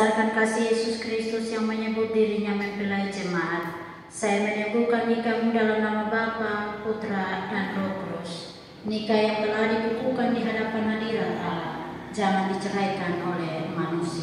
Berdasarkan kasih Yesus Kristus yang menyebut dirinya mempelai jemaat, saya menyebutkan nikahmu dalam nama Bapa, Putra, dan Roh Kudus. Nikah yang telah dikukuhkan di hadapan hadirat Allah, jangan diceraikan oleh manusia.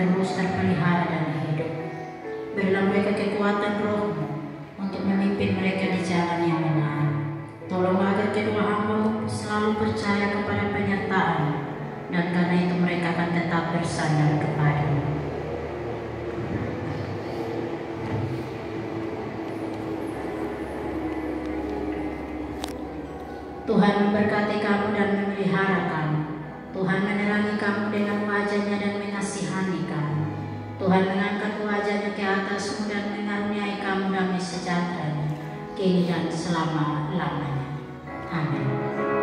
Terus terpelihara dan hidup. Berilah mereka kekuatan rohmu untuk memimpin mereka di jalan yang benar. Tolong agar kedua hambamu selalu percaya kepada penyertaan dan karena itu mereka akan tetap bersandar kepadamu. Tuhan memberkati kamu dan memelihara kamu. Tuhan menerangi kamu dengan wajahnya dan mengasihani kamu. Tuhan mengangkat wajahnya ke atasmu dan mengaruniai kamu damai sejahtera kini dan selama-lamanya. Amin.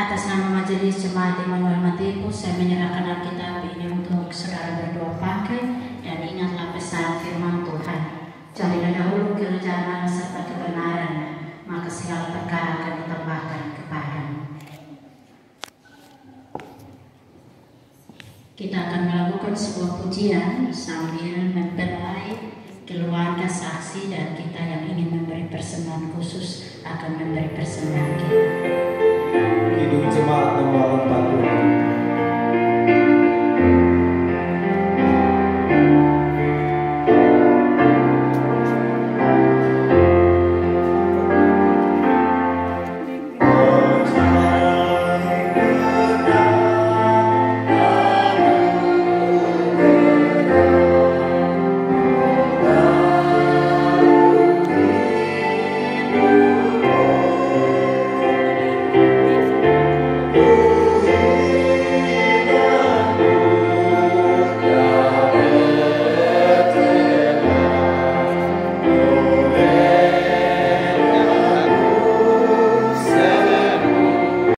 Atas nama Majelis Jemaat Immanuel Matipu, saya menyerahkan Alkitab ini untuk saudara berdoa pakai dan ingatlah pesan firman Tuhan. Carilah dahulu kerajaan Allah serta kebenaran, maka segala perkara akan ditambahkan kepadamu. Kita akan melakukan sebuah pujian sambil mempelai keluarga saksi dan kita yang ingin memberi persembahan khusus akan memberi persembahan kita. Kidung Jemaat nomor 40